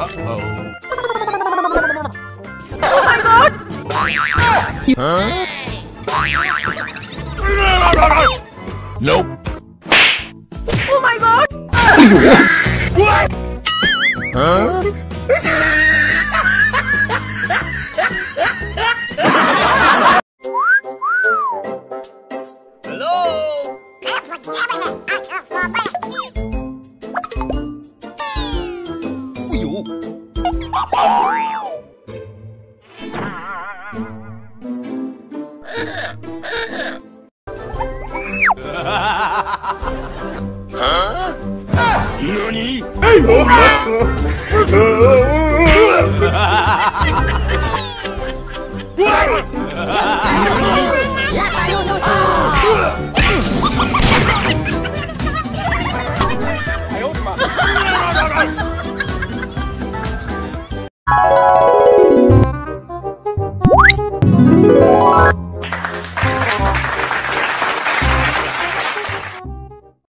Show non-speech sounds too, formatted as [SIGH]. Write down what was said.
Uh-oh. [LAUGHS] Oh my god! Huh? Nope. Oh my god! Huh? Hello? [LAUGHS] 何？[LAUGHS] Oh